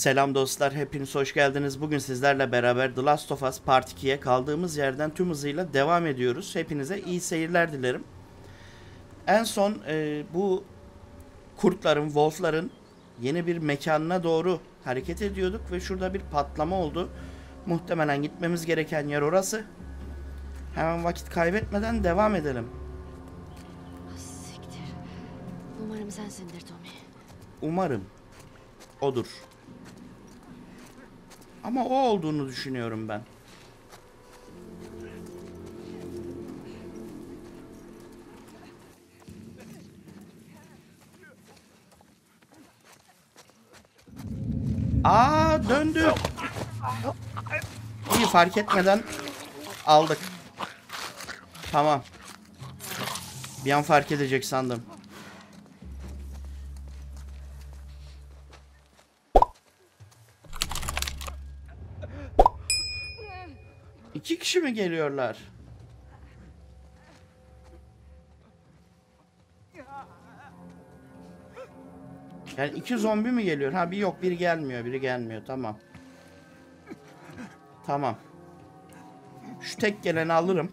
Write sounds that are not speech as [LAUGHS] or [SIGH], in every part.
Selam dostlar, hepiniz hoş geldiniz. Bugün sizlerle beraber The Last of Us Part 2'ye kaldığımız yerden tüm hızıyla devam ediyoruz. Hepinize iyi seyirler dilerim. En son e, bu kurtların, wolfların yeni bir mekanına doğru hareket ediyorduk ve şurada bir patlama oldu. Muhtemelen gitmemiz gereken yer orası. Hemen vakit kaybetmeden devam edelim. Ah, Siktir. Umarım sensindir Tommy. Umarım odur. Ama o olduğunu düşünüyorum ben. Aa döndü. İyi fark etmeden aldık. Tamam. Bir an fark edecek sandım. İki kişi mi geliyorlar? Yani iki zombi mi geliyor? Ha bir yok biri gelmiyor biri gelmiyor tamam. Tamam. Şu tek geleni alırım.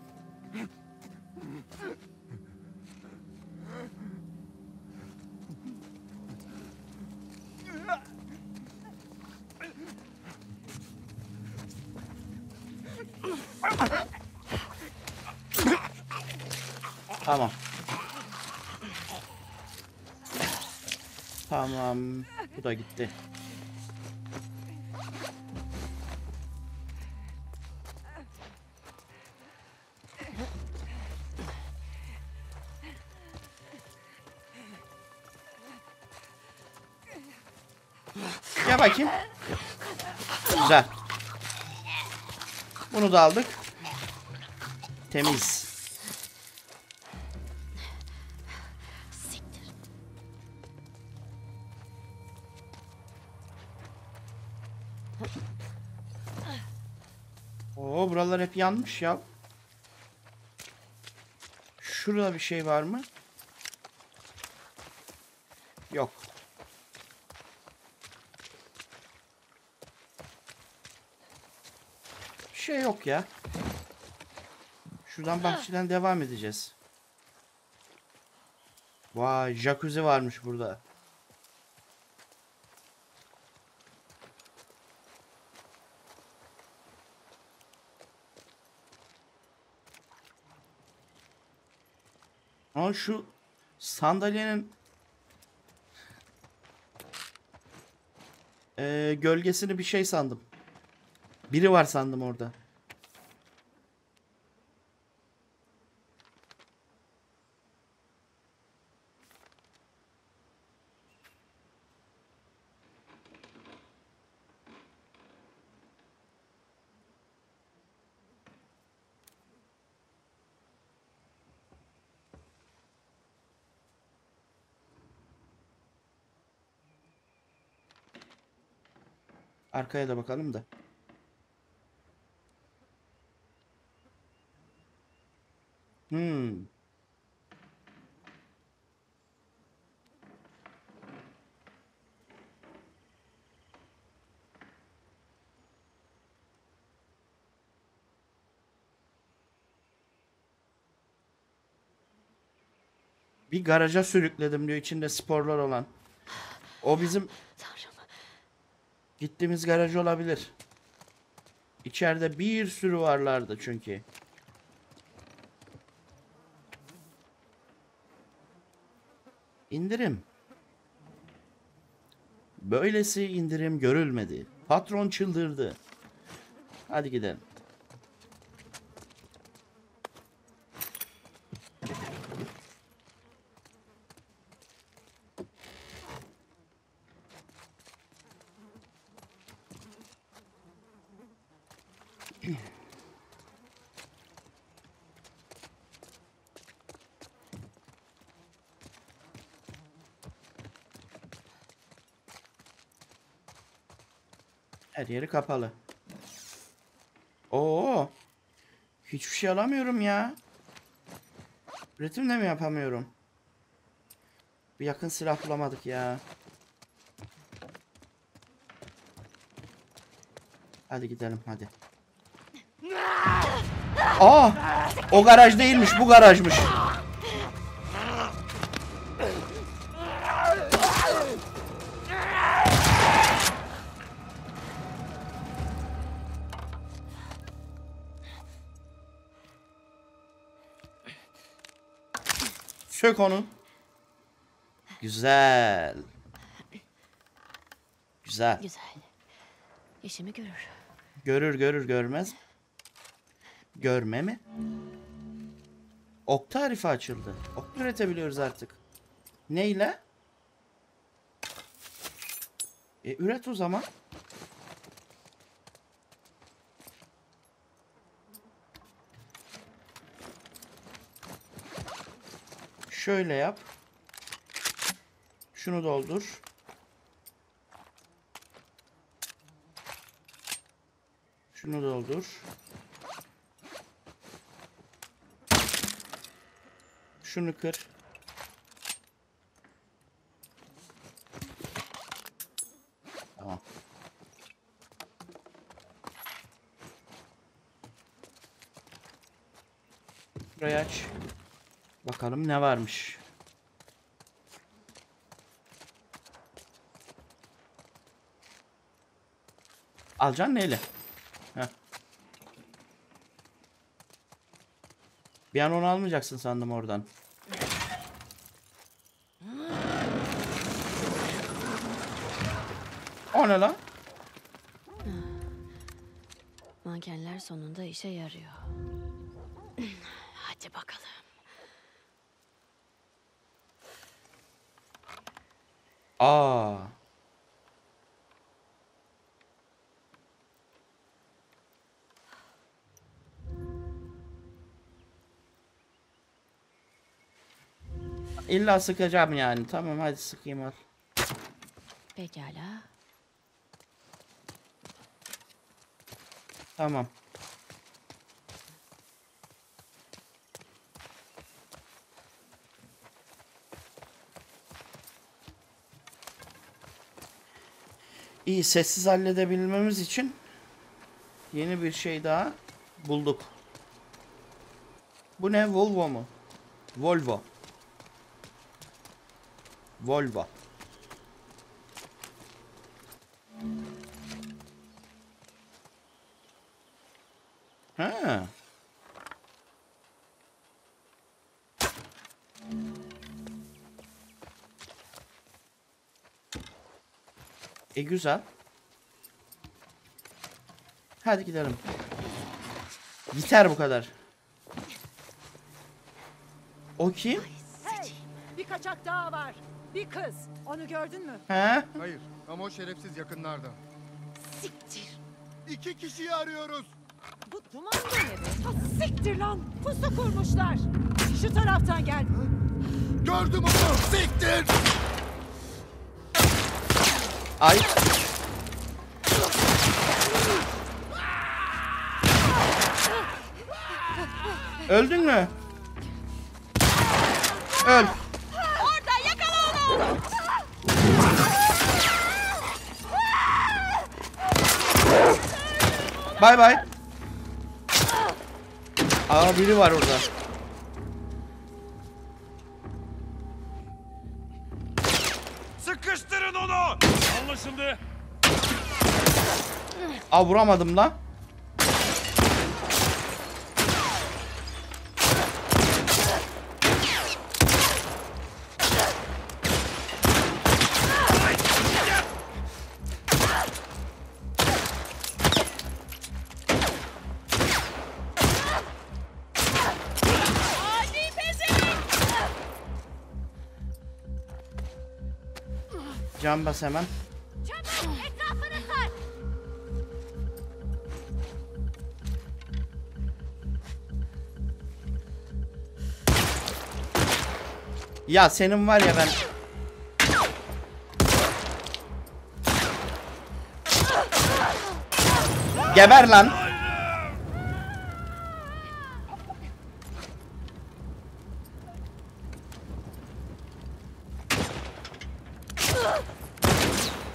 Tamam. Tamam. Bu da gitti. Gel bakayım. Güzel. Bunu da aldık. Temiz. Buralar hep yanmış ya. Şurada bir şey var mı? Yok. Bir şey yok ya. Şuradan bahçeden devam edeceğiz. Vay jacuzzi varmış burada. Ama şu sandalyenin Ee, gölgesini bir şey sandım. Biri var sandım orada. Arkaya da bakalım da. Hmm. Bir garaja sürükledim diyor içinde sporlar olan. O bizim. Gittiğimiz garaj olabilir. İçeride bir sürü varlardı çünkü. İndirim. Böylesi indirim görülmedi. Patron çıldırdı. Hadi gidelim. Her yeri kapalı. Oo. Hiçbir şey alamıyorum ya. Üretim de mi yapamıyorum? Bir yakın silah bulamadık ya. Hadi gidelim hadi. Aa! O garaj değilmiş bu garajmış. Sök onu. Güzel. Güzel. Güzel. İşimi görür. Görür görür görmez. Görme mi? Ok tarifi açıldı. Ok üretebiliyoruz artık. Neyle? E üret o zaman. Şöyle yap. Şunu doldur. Şunu doldur. Şunu kır. Tamam. Burayı aç. Bakalım ne varmış. Alacaksın neyle? Heh. Bir an onu almayacaksın sandım oradan. O ne lan? Mankenler sonunda işe yarıyor. Hadi bakalım. Aa. İlla sıkacağım yani. Tamam hadi sıkayım al. Pekala. Tamam. İyi sessiz halledebilmemiz için yeni bir şey daha bulduk. Bu ne? Volvo mu? Volvo. Volvo. Ha. E güzel. Hadi gidelim. Yeter bu kadar. O kim? Hey! Bir kaçak daha var. Bir kız. Onu gördün mü? He? Hayır ama o şerefsiz yakınlarda. Siktir. İki kişiyi arıyoruz. Bu duman da ne? Ha, siktir lan! Pusu kurmuşlar. Şu taraftan gel. Gördüm onu. Siktir. Ay. Öldün mü? Öl. Orada yakala onu! Bay bay. Aa biri var orada. Aa vuramadım lan. Can bas hemen. Ya senin var ya ben. Geber lan.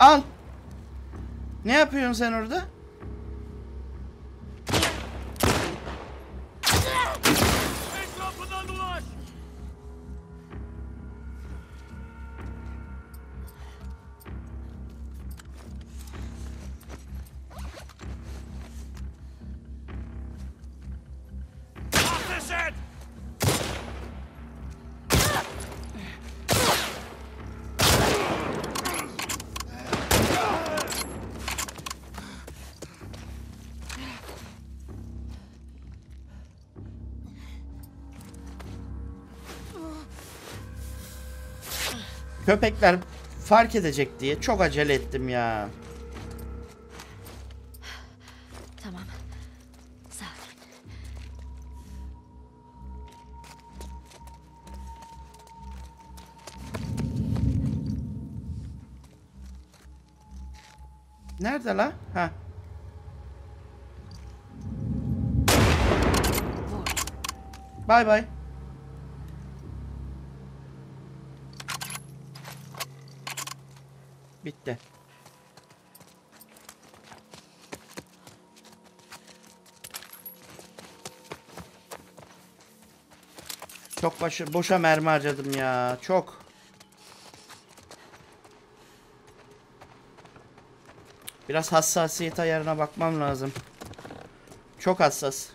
Al. Ne yapıyorsun sen orada? Köpekler fark edecek diye çok acele ettim ya. Tamam. Sakin. Nerede la? Ha. Bay bay. Çok başı, boşa mermi harcadım ya. Çok. Biraz hassasiyet ayarına bakmam lazım. Çok hassas.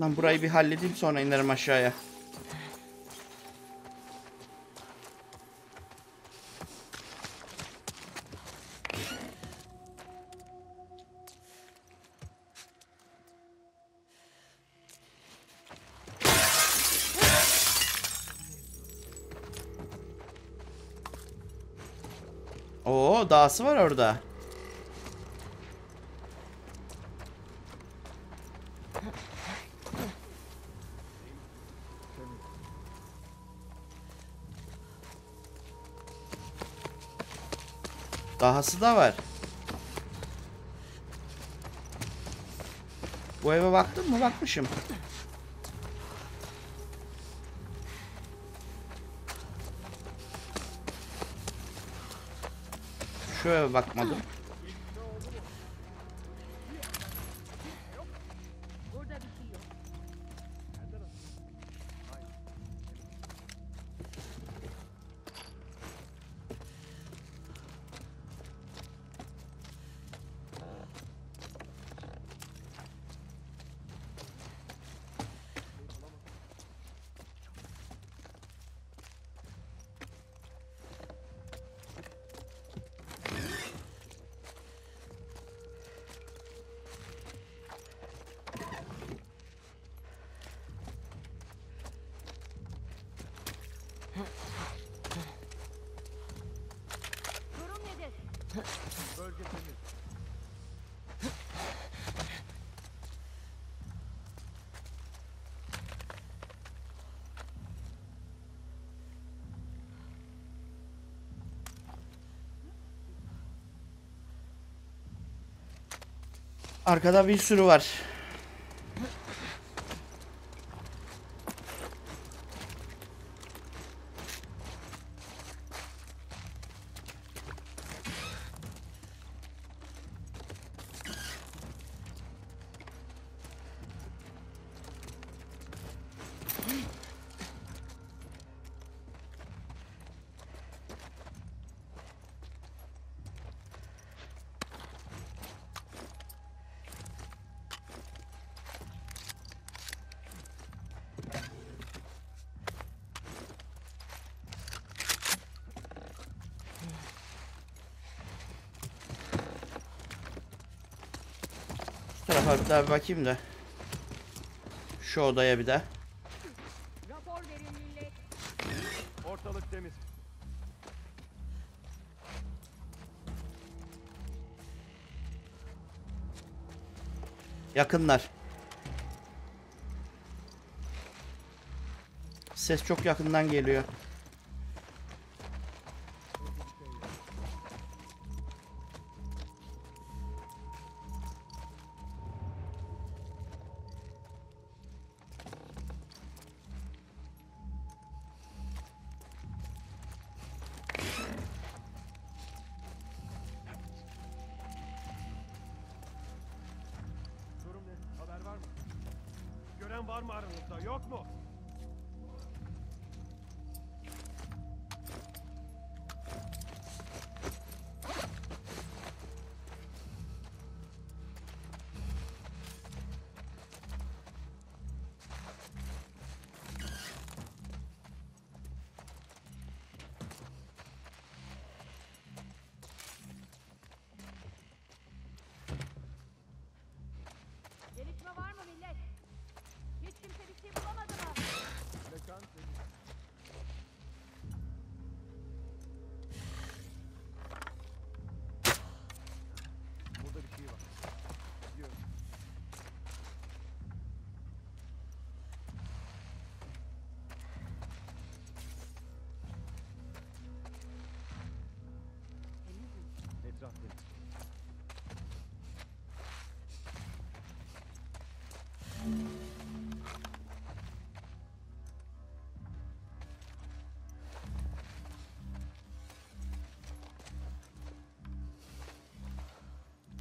Lan burayı bir halledeyim sonra inerim aşağıya. Oo, dağısı var orada. Dahası da var. Bu eve baktın mı? Bakmışım. Şu eve bakmadım. Arkada bir sürü var. Bir daha bir bakayım da. Şu odaya bir de. Ortalık temiz. Yakınlar. Ses çok yakından geliyor.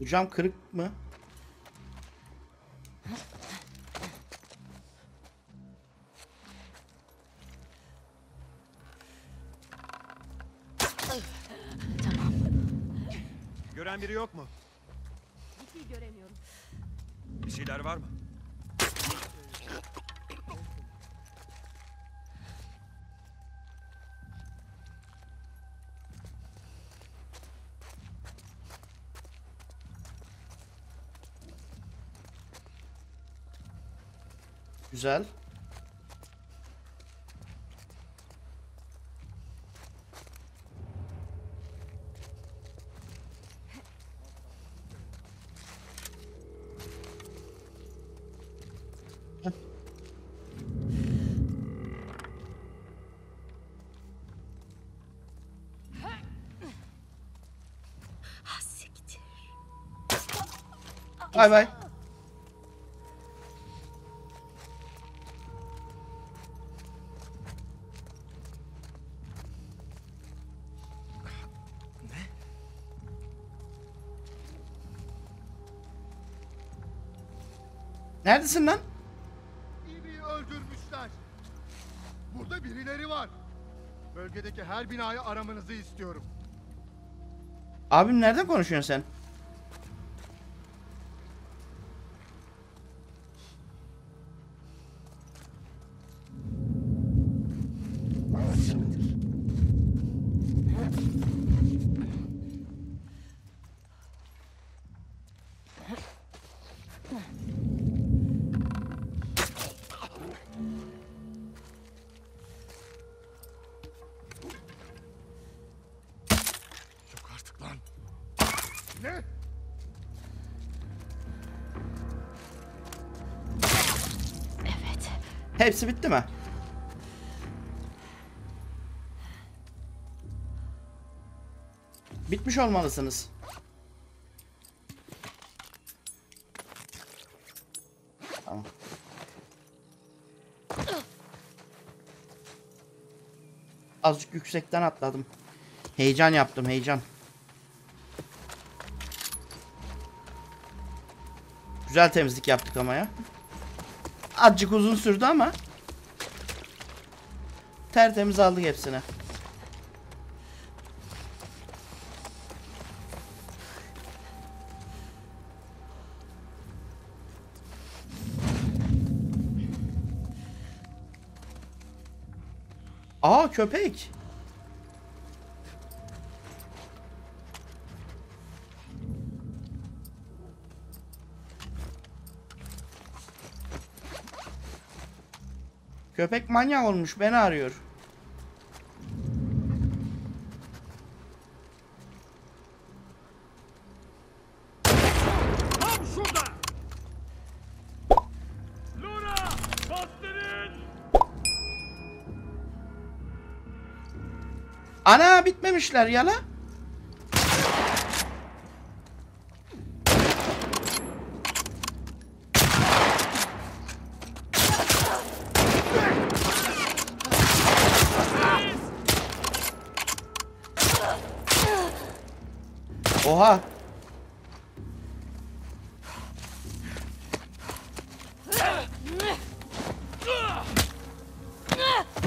Bu cam kırık mı? Gören biri yok mu? Güzel. Ah siktir. Bay bay. Neredesin lan? İbi'yi öldürmüşler. Burada birileri var. Bölgedeki her binayı aramanızı istiyorum. Abim nereden konuşuyorsun sen? Hepsi bitti mi? Bitmiş olmalısınız. Tamam. Azıcık yüksekten atladım. Heyecan yaptım, heyecan. Güzel temizlik yaptık ama ya. Azıcık uzun sürdü ama tertemiz aldık hepsini. Aa köpek. Köpek manyak olmuş beni arıyor. Ana bitmemişler yala. Oha.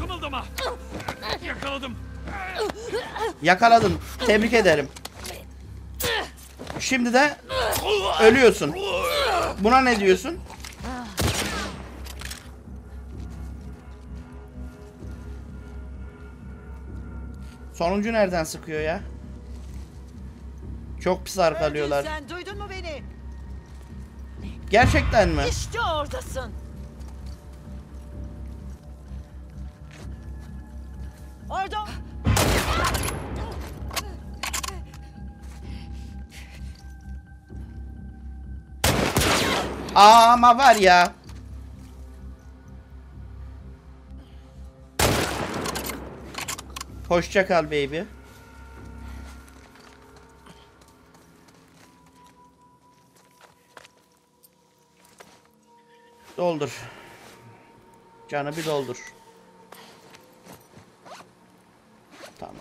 Kımıldama. Yakaladım. Yakaladın. Tebrik ederim. Şimdi de ölüyorsun. Buna ne diyorsun? Sonuncu nereden sıkıyor ya? Çok pis arkalıyorlar. Sen duydun mu beni? Gerçekten mi? İşte oradasın. Orada. Aa, ama var ya. Hoşça kal baby. Doldur. Canı bir doldur. Tamam.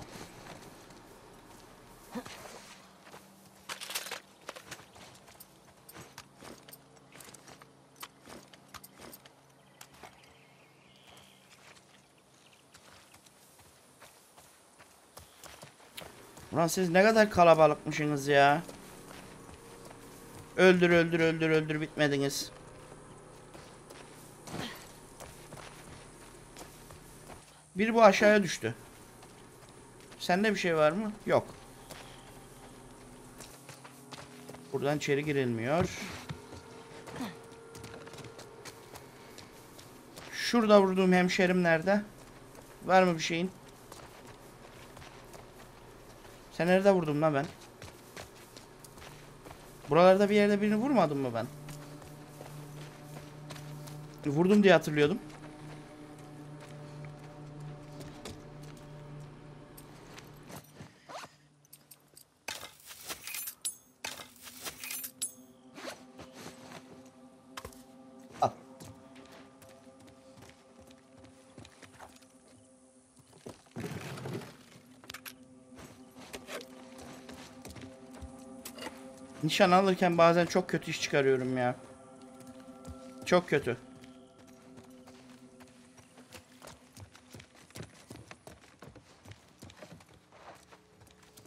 Ulan siz ne kadar kalabalıkmışsınız ya. Öldür öldür öldür öldür bitmediniz. Bir bu aşağıya düştü. Sende bir şey var mı? Yok. Buradan içeri girilmiyor. Şurada vurduğum hemşerim nerede? Var mı bir şeyin? Sen nerede vurdum lan ben? Buralarda bir yerde birini vurmadım mı ben? Vurdum diye hatırlıyordum. Nişan alırken bazen çok kötü iş çıkarıyorum ya. Çok kötü.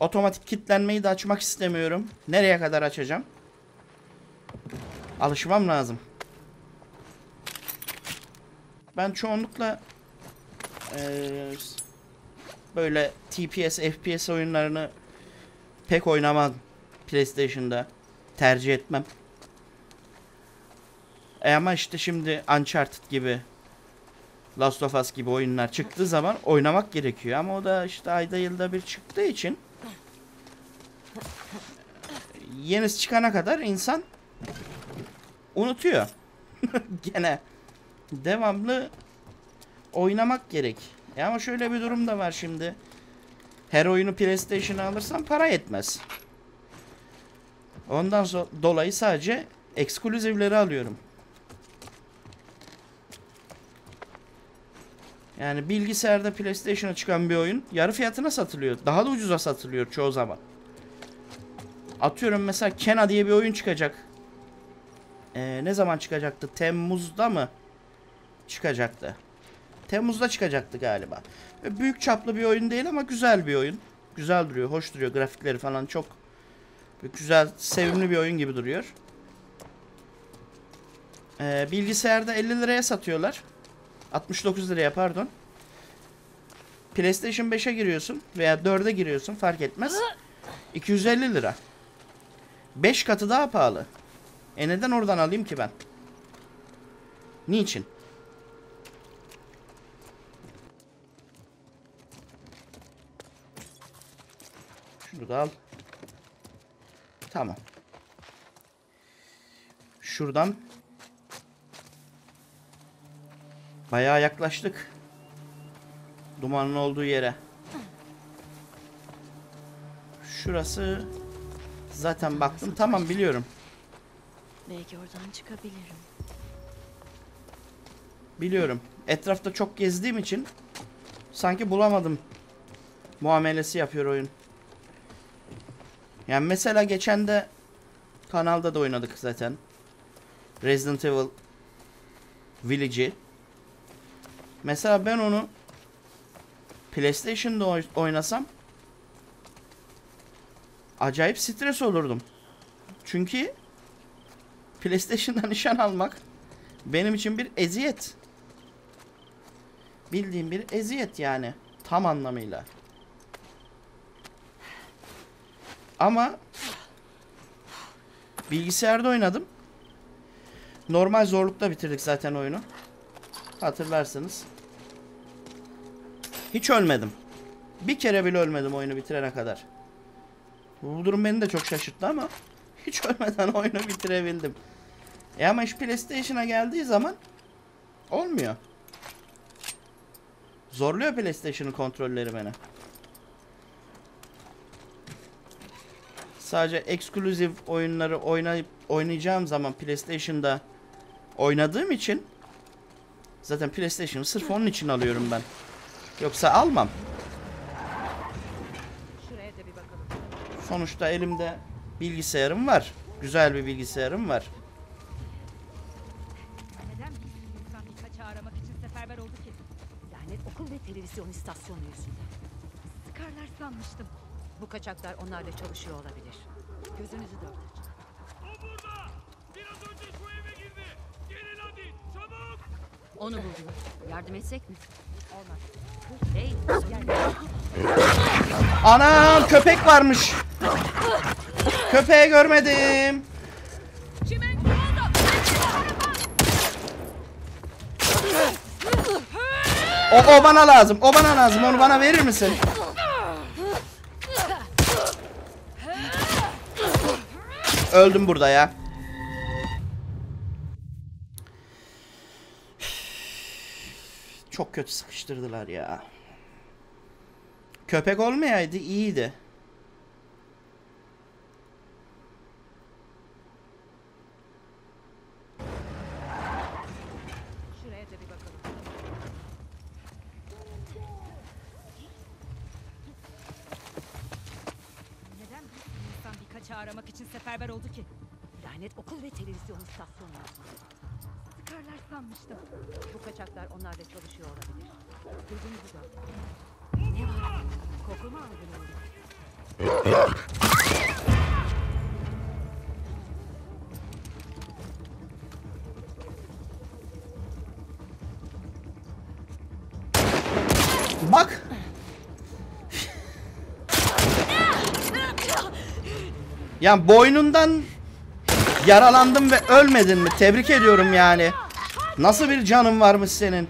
Otomatik kilitlenmeyi de açmak istemiyorum. Nereye kadar açacağım? Alışmam lazım. Ben çoğunlukla eee, böyle TPS, FPS oyunlarını pek oynamam. PlayStation'da tercih etmem. E ama işte şimdi Uncharted gibi Last of Us gibi oyunlar çıktığı zaman oynamak gerekiyor ama o da işte ayda yılda bir çıktığı için yenisi çıkana kadar insan unutuyor. [LAUGHS] Gene devamlı oynamak gerek. E ama şöyle bir durum da var şimdi. Her oyunu PlayStation'a alırsan para yetmez. Ondan sonra dolayı sadece ekskluzivleri alıyorum. Yani bilgisayarda PlayStation'a çıkan bir oyun yarı fiyatına satılıyor. Daha da ucuza satılıyor çoğu zaman. Atıyorum mesela Kena diye bir oyun çıkacak. Ee, ne zaman çıkacaktı? Temmuz'da mı? Çıkacaktı. Temmuz'da çıkacaktı galiba. Büyük çaplı bir oyun değil ama güzel bir oyun. Güzel duruyor, hoş duruyor. Grafikleri falan çok güzel, sevimli bir oyun gibi duruyor. Ee, bilgisayarda 50 liraya satıyorlar. 69 liraya pardon. PlayStation 5'e giriyorsun veya 4'e giriyorsun fark etmez. 250 lira. 5 katı daha pahalı. E neden oradan alayım ki ben? Niçin? Şunu da al. Tamam. Şuradan bayağı yaklaştık. Dumanın olduğu yere. Şurası zaten baktım. Tamam biliyorum. Belki oradan çıkabilirim. Biliyorum. Etrafta çok gezdiğim için sanki bulamadım muamelesi yapıyor oyun. Yani mesela geçen de kanalda da oynadık zaten. Resident Evil Village'i. Mesela ben onu PlayStation'da oy- oynasam acayip stres olurdum. Çünkü PlayStation'dan [LAUGHS] nişan almak benim için bir eziyet. Bildiğim bir eziyet yani. Tam anlamıyla. Ama bilgisayarda oynadım. Normal zorlukta bitirdik zaten oyunu. Hatırlarsınız. Hiç ölmedim. Bir kere bile ölmedim oyunu bitirene kadar. Bu durum beni de çok şaşırttı ama [LAUGHS] hiç ölmeden oyunu bitirebildim. E ama iş PlayStation'a geldiği zaman olmuyor. Zorluyor PlayStation'ın kontrolleri beni. Sadece eksklusif oyunları oynayıp oynayacağım zaman PlayStation'da oynadığım için zaten PlayStation'ı sırf onun için alıyorum ben. Yoksa almam. Şuraya da bir bakalım. Sonuçta elimde bilgisayarım var. Güzel bir bilgisayarım var. Neden bir insan aramak için seferber oldu ki? Lanet okul ve televizyon istasyonu yüzünden. Sıkarlar sanmıştım. Bu kaçaklar onlarla çalışıyor olabilir. Gözünüzü dört açın. O burada. Biraz önce şu eve girdi. Gelin hadi çabuk. Onu buldum. Yardım etsek mi? Olmaz. Hey, Anam köpek varmış. Köpeği görmedim. O, o bana lazım. O bana lazım. Onu bana verir misin? Öldüm burada ya. Çok kötü sıkıştırdılar ya. Köpek olmayaydı iyiydi. Şuraya da bir bakalım. Neden bir insan bir kaçağı aramak için seferber oldu ki? lanet okul ve televizyon yüzünden. Sıkarlar sanmıştım. Bu kaçaklar onlarla çalışıyor olabilir. Gözünüzü dört açın. Ne var? Koku mu aldın oğlum? Bak. Ya boynundan yaralandın ve ölmedin mi? Tebrik ediyorum yani. Nasıl bir canın varmış senin?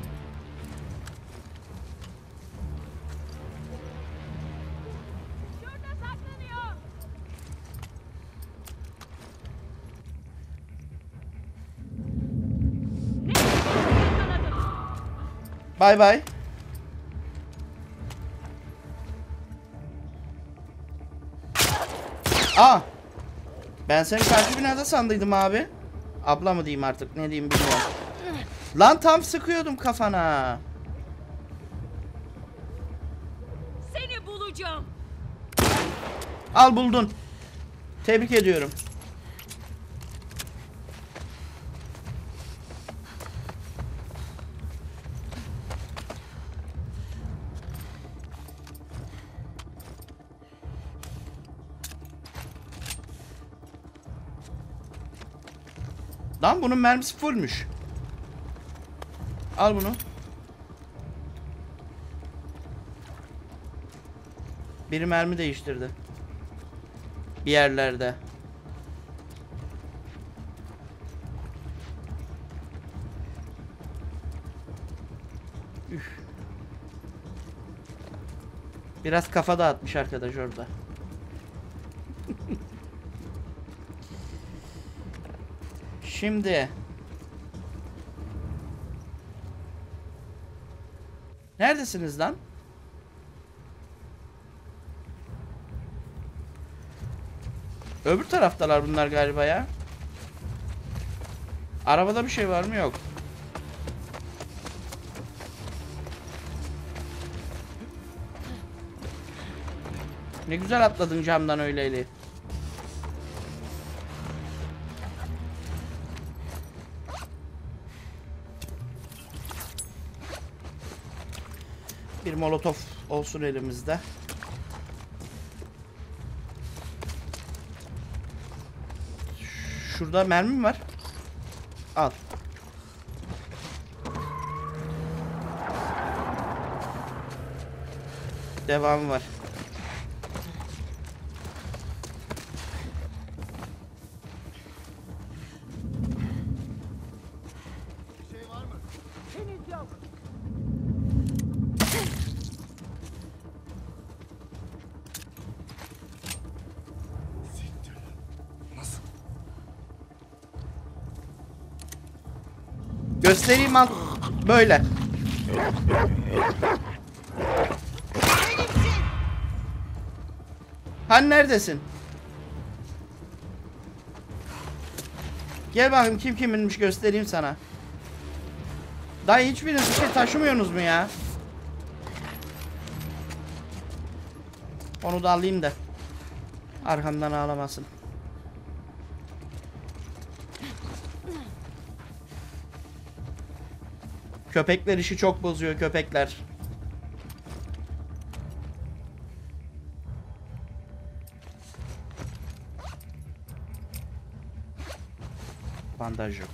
Bay bay. Aa. Ben seni karşı binada sandıydım abi. Abla mı diyeyim artık ne diyeyim bilmiyorum. Lan tam sıkıyordum kafana. Seni bulacağım. Al buldun. Tebrik ediyorum. Lan bunun mermisi fullmüş. Al bunu. Biri mermi değiştirdi. Bir yerlerde. Üf. Biraz kafa dağıtmış arkadaş orada. Şimdi Neredesiniz lan? Öbür taraftalar bunlar galiba ya. Arabada bir şey var mı? Yok. Ne güzel atladın camdan öyleyli. molotof olsun elimizde. Şurada mermim var. Al. Devamı var. Göstereyim al. Böyle. Hani neredesin? Gel bakayım kim kiminmiş göstereyim sana. Dayı hiçbiriniz bir şey taşımıyorsunuz mu ya? Onu da alayım da. Arkamdan ağlamasın. Köpekler işi çok bozuyor köpekler. Bandaj yok.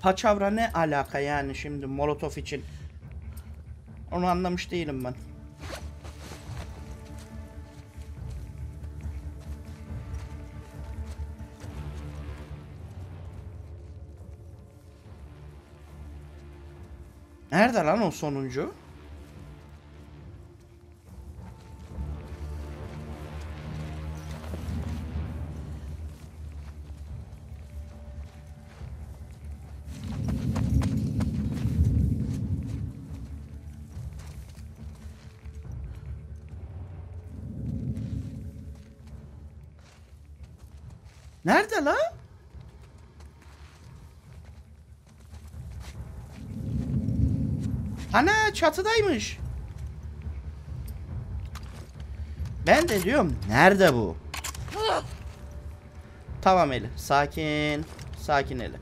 Paçavra ne alaka yani şimdi Molotov için? Onu anlamış değilim ben. Nerede lan o sonuncu? Çatıdaymış. Ben de diyorum nerede bu? Tamam Eli. Sakin. Sakin Eli.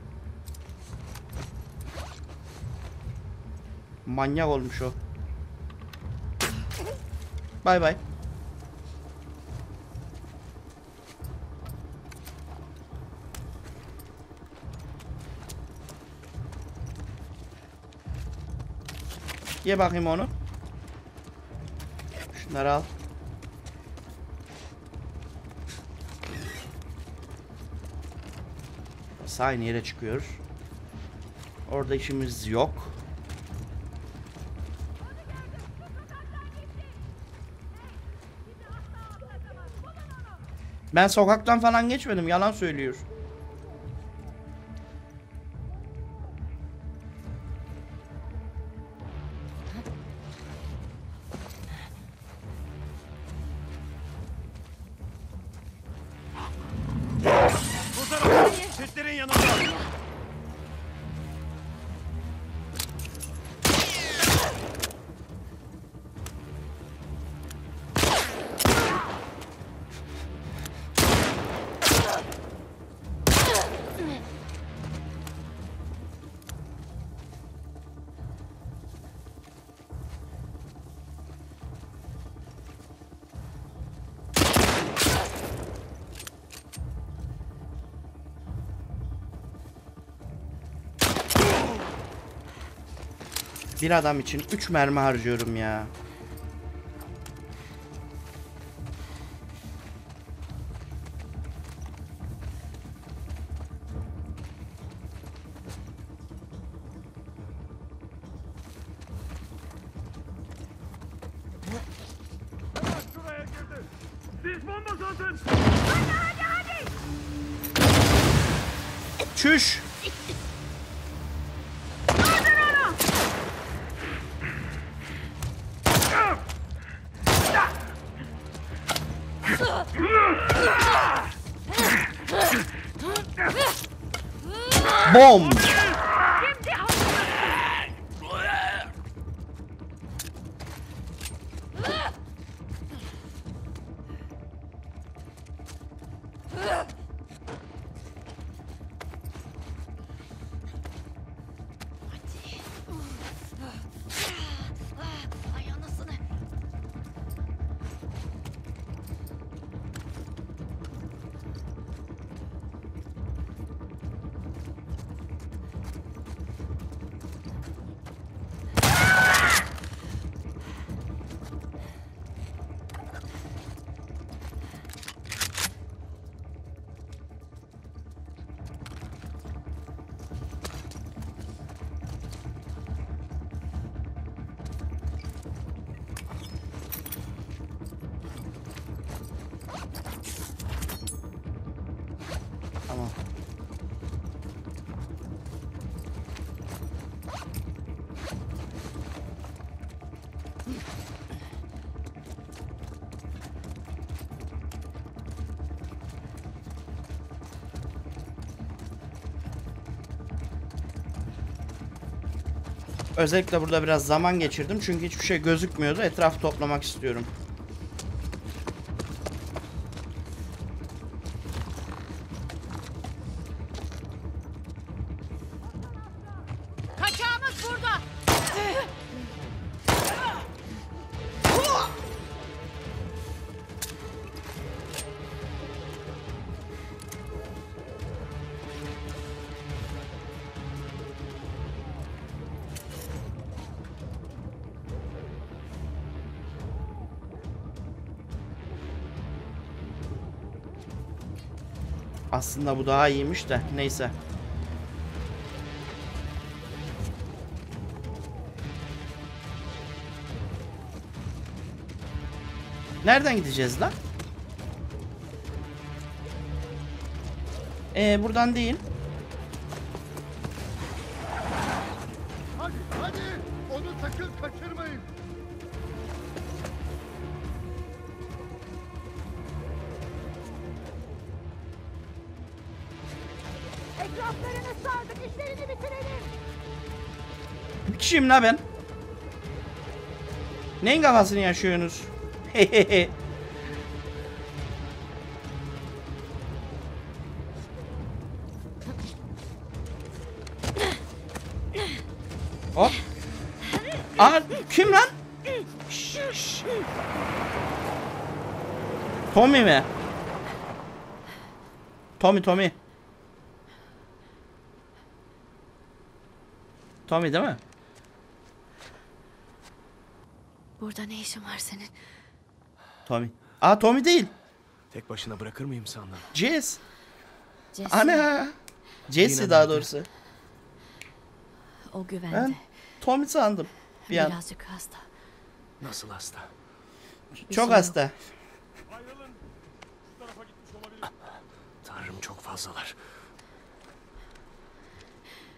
Manyak olmuş o. Bay bay. Ye bakayım onu. Şunları al. Aynı yere çıkıyoruz. Orada işimiz yok. Ben sokaktan falan geçmedim. Yalan söylüyor. Bir adam için 3 mermi harcıyorum ya. Özellikle burada biraz zaman geçirdim çünkü hiçbir şey gözükmüyordu. Etrafı toplamak istiyorum. Aslında bu daha iyiymiş de neyse. Nereden gideceğiz lan? Ee, buradan değil. Kişiyim la ben. Neyin kafasını yaşıyorsunuz? Hehehe. [LAUGHS] Hop. Aa kim lan? Tommy mi? Tommy Tommy. Tommy değil mi? Burada ne işin var senin? Tommy. Aa Tommy değil. Tek başına bırakır mıyım sandın? Jess. Jesse. Ana. Jesse daha doğrusu. O güvende. Ben Tommy sandım. Bir an. Birazcık hasta. Nasıl hasta? Bir Çok şey hasta. Olabilir. Tanrım çok fazlalar.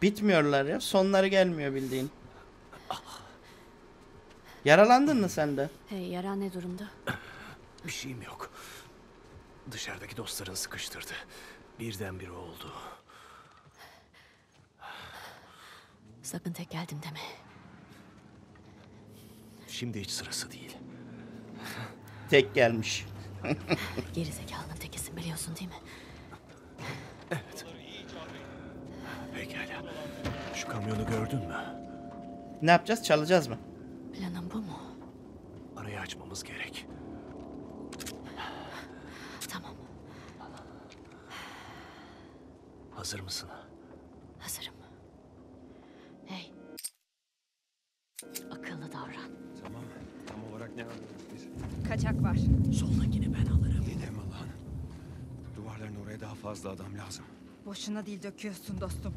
Bitmiyorlar ya. Sonları gelmiyor bildiğin. Yaralandın mı sen de? Hey yara ne durumda? [COUGHS] Bir şeyim yok. Dışarıdaki dostların sıkıştırdı. Birdenbire oldu. Sakın tek geldim deme. Şimdi hiç sırası değil. [COUGHS] Tek gelmiş. [COUGHS] Gerizekalının tekisin biliyorsun değil mi? Evet. Pekala. Şu kamyonu gördün mü? Ne yapacağız? Çalacağız mı? Planın bu mu? Arayı açmamız gerek. Tamam. Hazır mısın? Hazırım. Hey. Akıllı davran. Tamam. Tam olarak ne arıyoruz biz? Kaçak var. Soldakini ben alırım. Gidelim Allah'ın. Duvarların oraya daha fazla adam lazım. Boşuna dil döküyorsun dostum.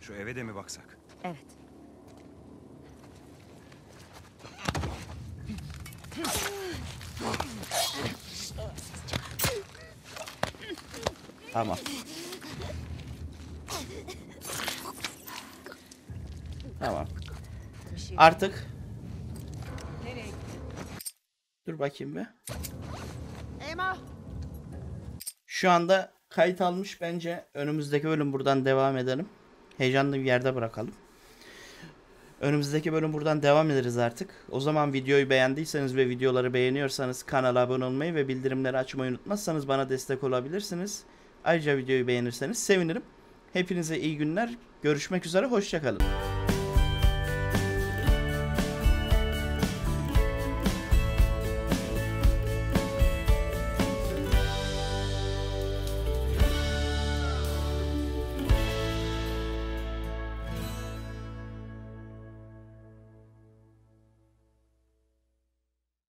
Şu eve de mi baksak? Evet. Tamam. Tamam. Artık dur bakayım bir. Emma. Şu anda kayıt almış bence önümüzdeki bölüm buradan devam edelim. Heyecanlı bir yerde bırakalım. Önümüzdeki bölüm buradan devam ederiz artık. O zaman videoyu beğendiyseniz ve videoları beğeniyorsanız kanala abone olmayı ve bildirimleri açmayı unutmazsanız bana destek olabilirsiniz. Ayrıca videoyu beğenirseniz sevinirim. Hepinize iyi günler. Görüşmek üzere. Hoşçakalın.